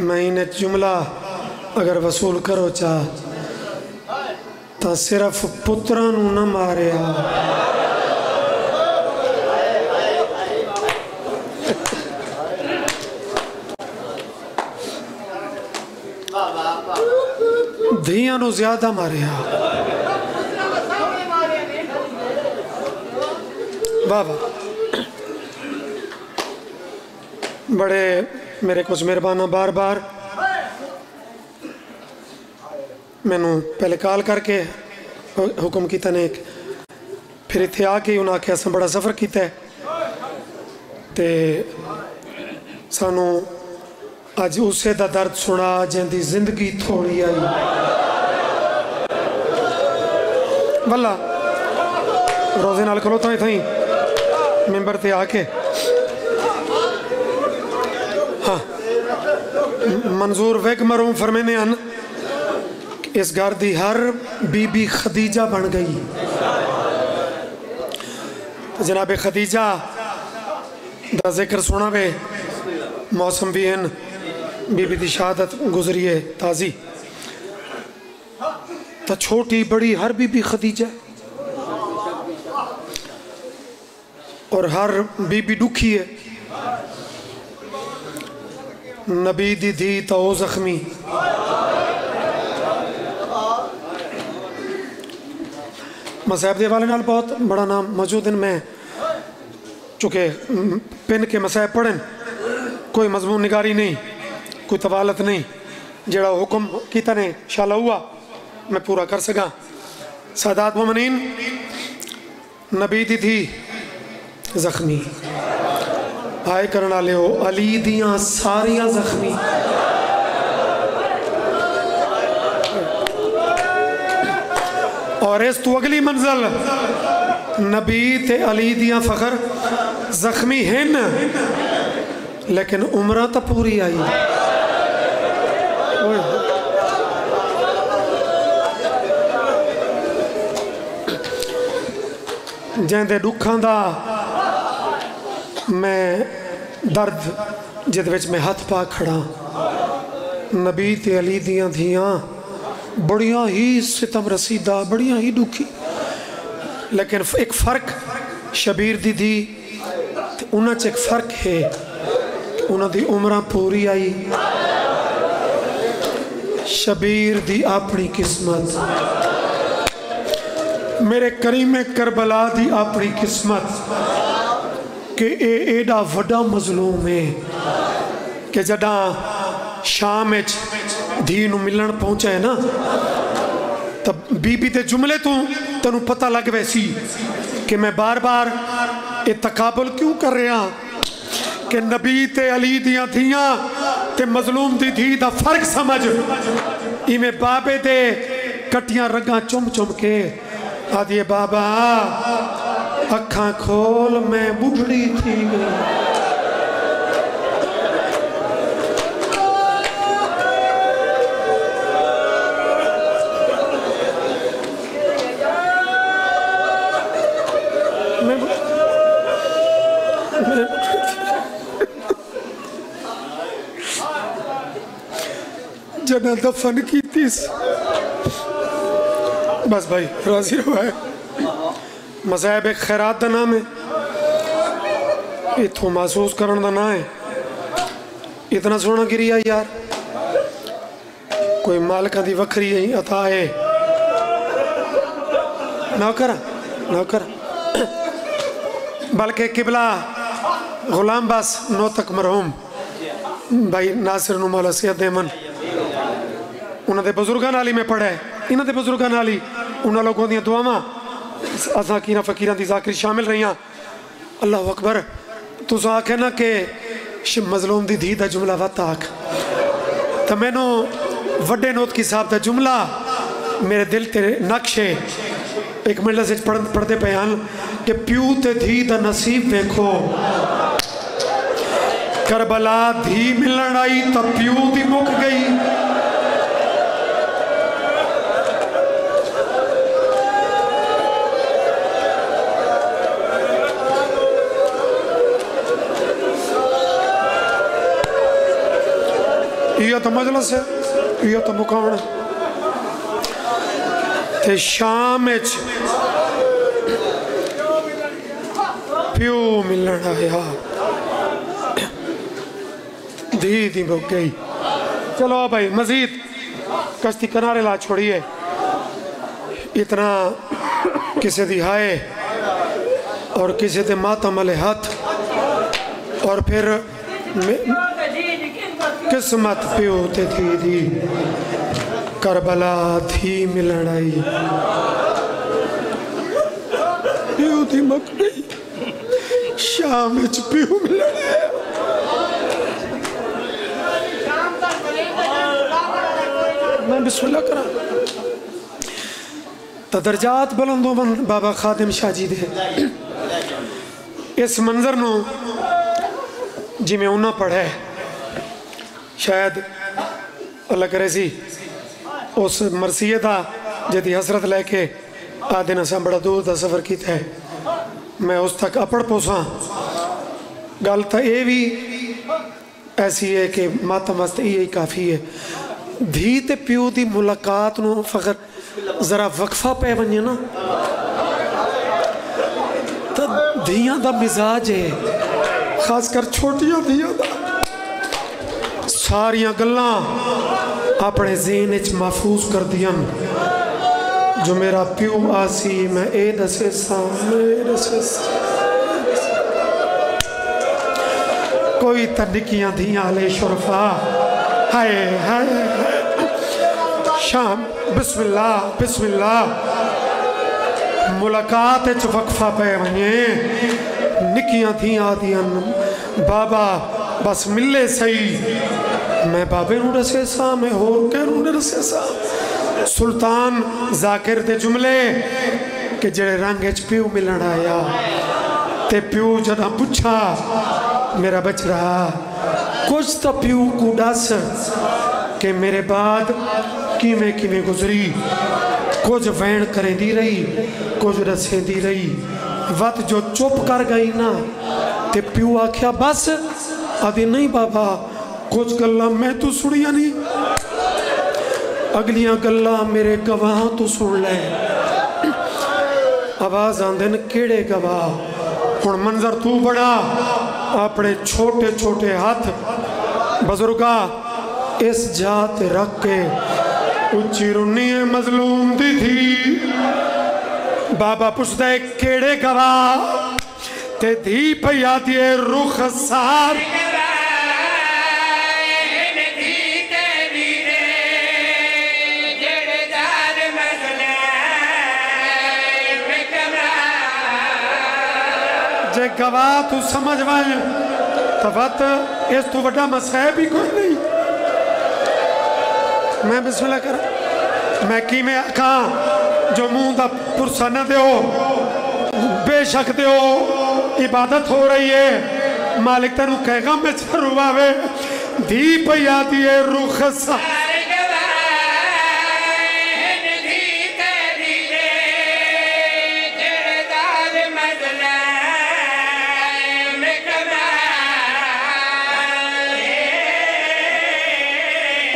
महीने जुमला अगर वसूल करो चाह तो सिर्फ़ पुत्रा न मारिया धिया ज़्यादा मारिया वाह वाह मेरे कुछ मेहरबाना बार बार मैनू पहले कॉल करके हुक्म किया ने फिर इतने आके उन्हें आख्या अस बड़ा सफ़र किया तो सानू अज उसे का दर्द सुना, जिंदी ज़िंदगी थोड़ी आई। भला रोज़े नाल खलोता थी मैंबर ते आके मंजूर वेग मरूम फरमेने इस घर की हर बीबी खदीजा बन गई। जनाब खदीजा का ज़िक्र सुना वे मौसम भी इन बीबी की शहादत गुजरी है ताज़ी। तो छोटी बड़ी हर बीबी खदीजा। और हर बीबी दुखी है। नबी दी धी तो जख्मी मसाहब के हवाले नाल बहुत बड़ा नाम मौजूद इन मैं चूँकि पिन के मसाहब पढ़न कोई मजमून निगारी नहीं, कोई तवालत नहीं, जड़ा हुक्म किया ने शाला हुआ, मैं पूरा कर सका। सादात ममनीन, नबी दी थी जख्मी। आए करने वाले हो, अली दियाँ सारिया जख्मी। और इस तू अगली मंजिल, नबी ते अली दियाँ फखर जख्मी हैं लेकिन उम्र तो पूरी आई। जिंदे दुखा मैं दर्द जिद मैं हथ पा खड़ा नबी ते अली दियाँ धियाँ बड़िया ही सितम रसीदा बड़िया ही दुखी लेकिन एक फ़र्क शबीर दी धी उन्होंने एक फ़र्क है उन्होंने उम्र पूरी आई शबीर दी अपनी किस्मत मेरे करीमे करबला दी अपनी किस्मत कि एडा वड्डा मजलूम है कि जडा शाम धी मिलन पहुँचा है ना? तब बीबी के जुमले तो तेन पता लग वैसी कि मैं बार बार ये तकाबल क्यों कर रहा? कि नबी ते अली दियाँ धियाँ ते मजलूम दी धी का फ़र्क समझ इवें बाबे दे रगा चुम चुम के आदि बाबा अखा खोल मैं बुढ़ी थी गई जना दफन की बस भाई मज़हब एक खैरात का नाम है। इतों महसूस करने का ना है। इतना सोहना गिरिया यार। कोई मालका की वखरी अता है नौकर नौकर बल्कि किबला, गुलाम बस नो तक मरहूम। भाई नासिर मौला सियत देमन उन्होंने बजुर्गों ही मैं पढ़ा इन्हों के बजुर्गों ही उन्होंने लोगों दुआव। असा की फकीर की जाकरी शामिल रही अल्लाह अकबर, तुस आखे ना कि मजलूम की धी का जुमला वत आख। तो मैनू व्डे नोतकी साहब का जुमला मेरे दिल ते नक्शे एक मिनट से पढ़ पढ़ते पे हैं कि प्यू ते धी का नसीब देखो। करबला धी मिलन आई तो प्यू की मुक गई। त मजलस है इहो त मुकावण ते शाम प्यो मिलण आया। धी धी मुक चलो भाई, मजीद। कश्ती किनारे ला छोड़िए। इतना किसी दी हाय और किसी दे मातम वाले हाथ। और फिर किस्मत प्यो ते थी दी करबला थी मिलड़ाई प्यो थी मकड़ी, शाम प्यू मिलड़ाई मैं बिस्मिल्लाह करा। बाबा खादिम शाह जी दे। इस मंजर जिमें उन्हें शायद अल्लाह करे सी उस मरसीए का जिंदी हसरत लैके आ दिन असा बड़ा दूर का सफ़र किया है, मैं उस तक अपड़ पोसा। गल तो यह भी ऐसी है कि माता वास्ते यही काफ़ी है। धी तो प्यो की मुलाकात न फकर जरा वक्फा पै वे ना। तो धिया का मिजाज है, खासकर छोटिया धिया सारिया गल्ला अपने जेन च महफूज कर दिया जो मेरा प्यो आसी, मैं ए दसे कोई तनिकियाँ दी आले शुरफा। हाय हाय शाम बिस्मिल्ला बिस्मिल्ला मुलाकात च वक्फा पे वने निकियाँ थी आदियन बाबा, बस मिले सही। मैं बाबे नु दसे सा मैं होर के नु दसे सुल्तान जाकिर दे जुमले कि जेड़े रंग प्यो मिलन आया, ते प्यो जदा पुछा मेरा बचड़ा कुछ तो प्यो को दस कि मेरे बाद किवें किवें गुजरी? कुछ वैन करेंदी रही, कुछ दसेंदी रही। वत जो चुप कर गई ना, ते प्यो आख्या, बस, आदि नहीं बाबा कुछ गल् मैं तो तू सुनिया नहीं। अगलिया गल् मेरे गवाह तू सुन ले। आवाज़ आते हैं गवाह? हूँ मंजर तू बड़ा अपने छोटे छोटे हाथ। बजुर्गा, इस जात रख के उची रुनी है मजलूम दी थी बाबा पुछता केड़े गवाह? ते धी पई आती है रुख सार। गवाह तू समझ तो वत, इस तू वा मसह भी कोई नहीं। मैं बिस्मिल्ला कर। मैं कि मैं आखा, जो मुँह का पुरसा न दो बेशक दो इबादत हो रही है। मालिक तेन कहगा मैं ज़रूर आवे दी पी आती है रुख सा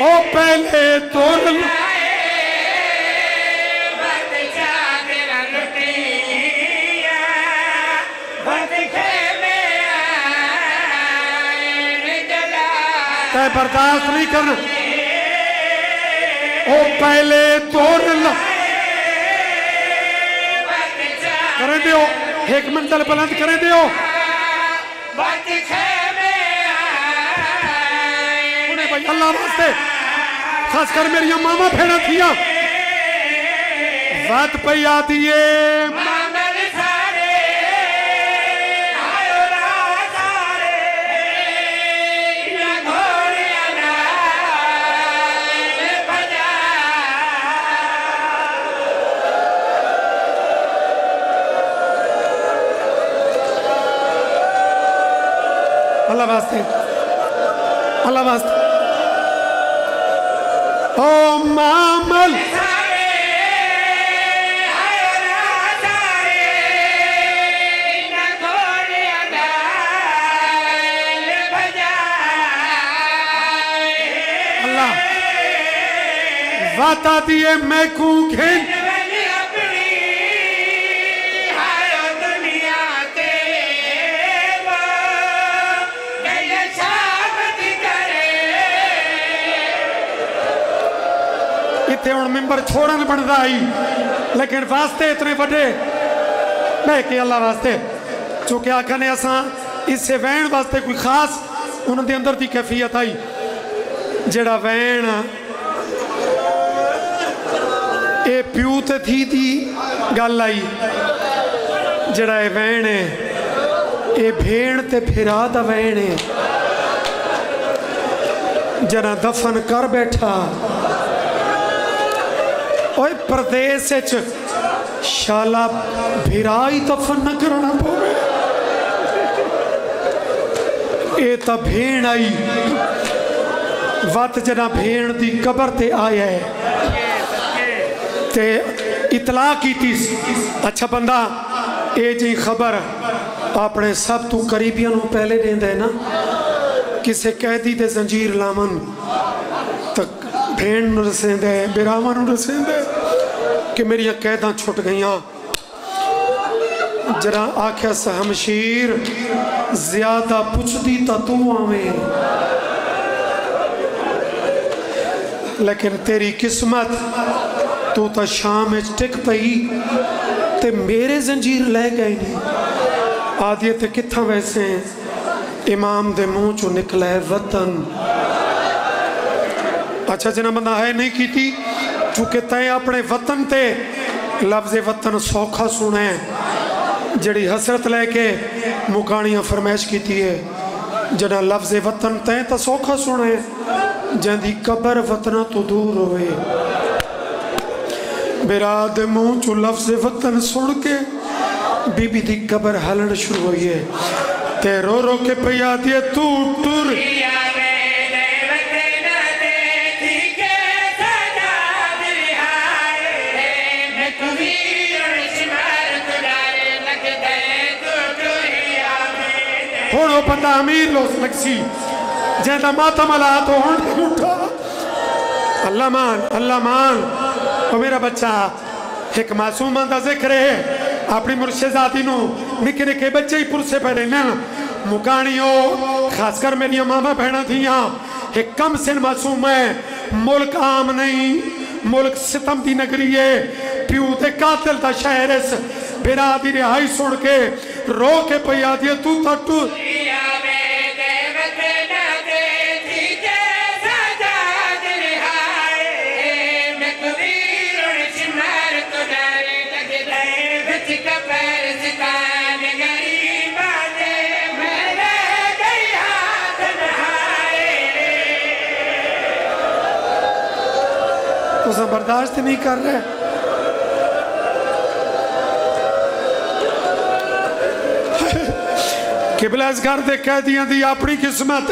ओ पहले तुर बर्दाश्त नहीं कर ओ पहले तुर करे दियो एक मंजिल बुलंद करे दियो अल्लाह वास्ते। खासकर मेरिया मावा भेड़ा थिया बात पे आती अल्लाह वास्ते अल्लाह वास्ते। ओ मामल। अल्लाह। वाता दिए मैं कू घेन इतने हूँ मिम्बर छोड़न बनता आई लेकिन वास्ते इतने वे मैं के अल्लाह वास्ते चूँकि आखने असा इसे वैन वास्ते कोई खास उन्होंने अंदर की कैफियत आई जड़ा वैन ये प्यू तो थी दी गल आई जड़ा ये वैन है ये भेड़ ते फिरा दा वैन है जना दफन कर बैठा ओए प्रदेश शाला भिराई दफन न करना पवे ये तो भेड़ आई। वत जना भेड़ दी कबर ते आया है। ते इतला की अच्छा बंदा ये जी खबर अपने सब तू करीबियों पहले देंदा ना? किसी कैदी ते जंजीर लावन तक भेड़ रसेंद बिराव रसेंद कि मेरिया कैदा छुट गई जरा आख्या सहमशीर ज़्यादा पुछदी तो तू आवे। लेकिन तेरी किस्मत, तू तो शाम टिक पई ते मेरे जंजीर लै गए नहीं आदि ते वैसे? इमाम दे मुँह चो निकला वतन। अच्छा जना बंदा है नहीं की चूँकि तय अपने वतन ते लफ्ज वतन सौखा सुना है जड़ी हसरत लैके मुकानिया फरमाइश की है जना लफ्ज वतन तय तो सौखा सुना है जंदी कबर वतना तो दूर होए बिराद मुँह चो लफ्ज वतन सुन के बीबी दी कबर हलन शुरू है ते रो रो के पिया दिए तू टुर हूँ वह बंदा अमीर लो लगी जैसा मातम अला तो हूँ उठा अल्लाह मान अल्लाह मान तो मेरा बच्चा एक मासूम का ज़िक्र है अपनी मुर्शेजादी निके निके बच्चे ही पुरसे पड़े न मुकानियो खासकर मेरिया मामा भैन थी एक कम सिन मासूम है मुल्क आम नहीं मुल्क सितम की नगरी है प्यू ते कातिल का शहर इस बिरा की रिहाई सुन के रो के पी आदि तू तू तुम बर्दाश्त नहीं कर रहे। किबला इस घर के कैदियों की अपनी किस्मत।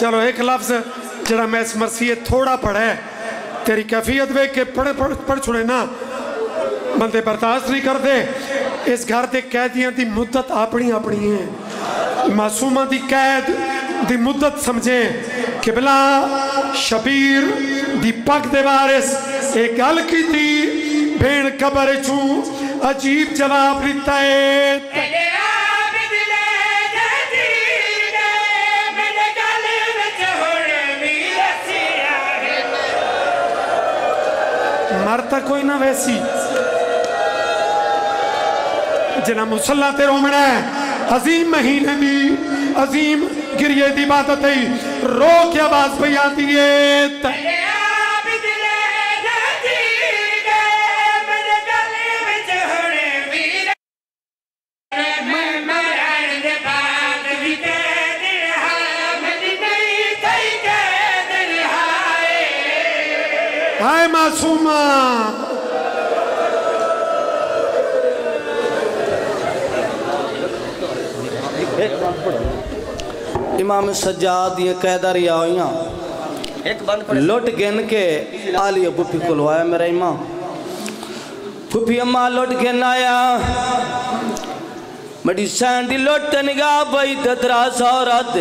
चलो एक लफ्ज जरा मैं इस मरसी थोड़ा पढ़ा। है तेरी कैफियत वेख के पढ़े पढ़ पढ़ छुड़े ना। बंदे बर्दाश्त नहीं करते इस घर के कैदियों की मुद्दत अपनी अपनी है मासूमा की कैद की मुद्दत समझे किबला शबीर दी पग दे वारिस एक गल की भेड़ कबर चू अजीब जवाब दिता है मरता कोई ना वैसी जना मुसला ते रोमना है। अजीम महीने दी, अजीम गिरिए दी इबादत है। रो के आवाज़ पे आती है मासूमा इमाम सज्जाद ये रिया हुई लुट गिन के आलिया पुफी खुलवाया मेरा इमाम। पुफी अम्मा लुट गिन आया। मेरी सैंडी लुट निगाह पई ददरा सौ रात